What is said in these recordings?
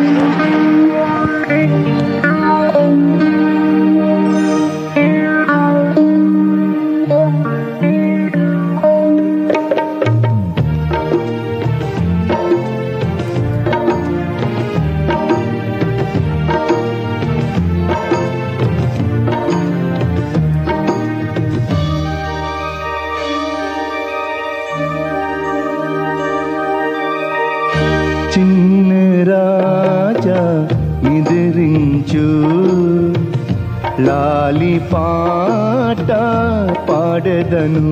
చిన్న రాజా నిద్రించు లాలి పాట పాడదను.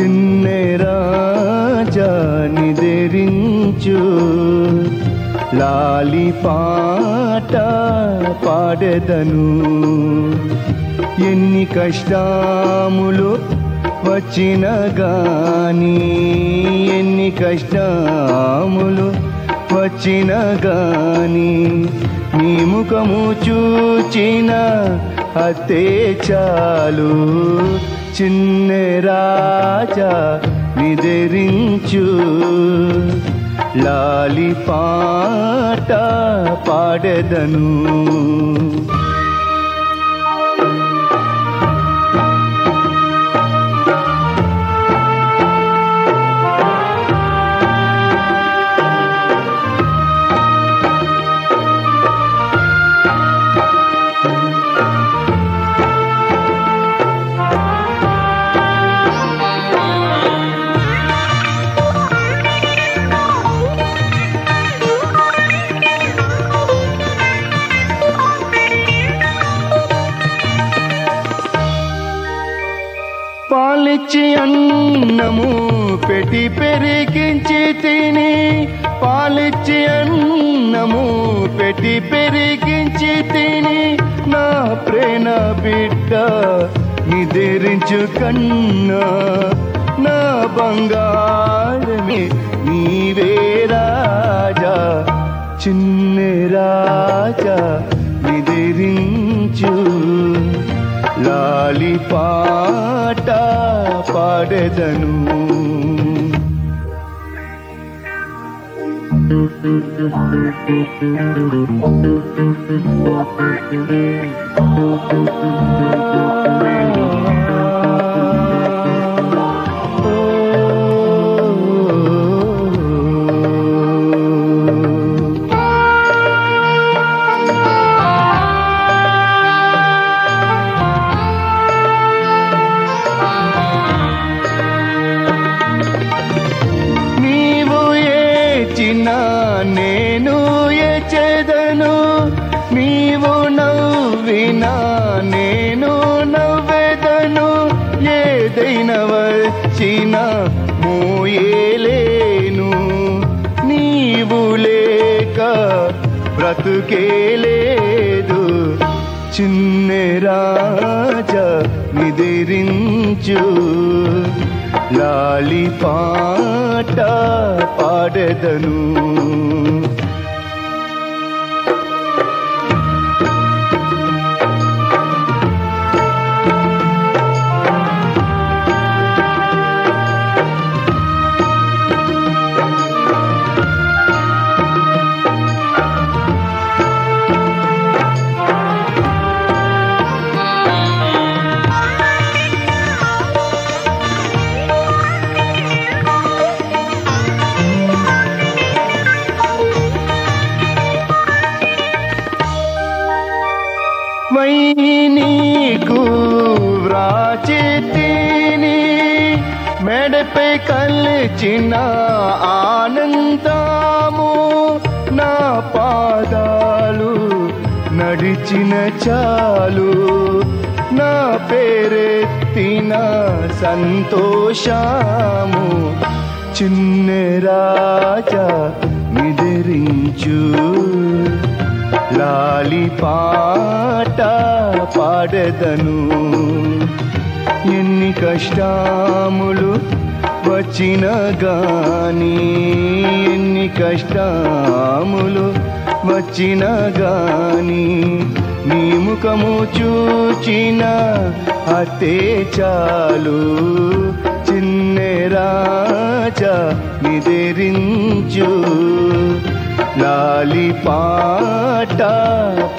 చిన్న రాజా నిద్రించు. లాలి పాట పాడదను. ఎన్ని కష్టాములు వచ్చిన గాని ఎన్ని కష్టాములు వచ్చిన గాని నీ ముఖము చూచిన అతే చాలు. చిన్న రాజా నిదరించు. లాలి పాట పాడదను. పాలిచ్చి అన్నము పెట్టి పెరిగించి తిని. పాలిచ్చి అన్నము పెట్టి పెరిగించి తిని. నా ప్రేణ బిడ్డ నిదిరించు కన్నా. నా బంగారమే నీవే రాజా చిన్న రాజా నిదిరించు లాలిపా పాట పాడెదను నవ్వినా నేను నవ్వేదను ఏదైనా వచ్చినా మోయేలేను. నీవు లేక బ్రతుకేలేదు చిన్న రాజా నిదిరించు. లాలి పాట పాడదను. మెడపై కలిచిన ఆనందము. నా పాదాలు నడిచిన చాలు. నా పేరెత్తిన సంతోషము. చిన్న రాజా నిద్రించు. లాలి పాట పాడదను. ఎన్ని కష్టాములు వచ్చిన గాని ఎన్ని కష్టాములు వచ్చిన గాని నీ ముఖము చూచిన అతే చాలు. చిన్న నిదరించు. లాలి పాట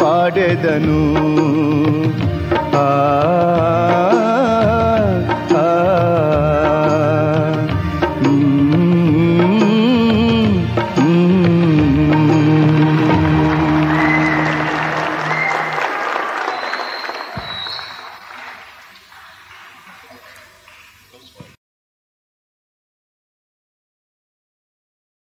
పాడెదను. ఆ